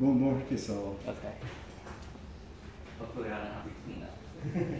More, more kiss all. Okay. Hopefully I don't have to clean up.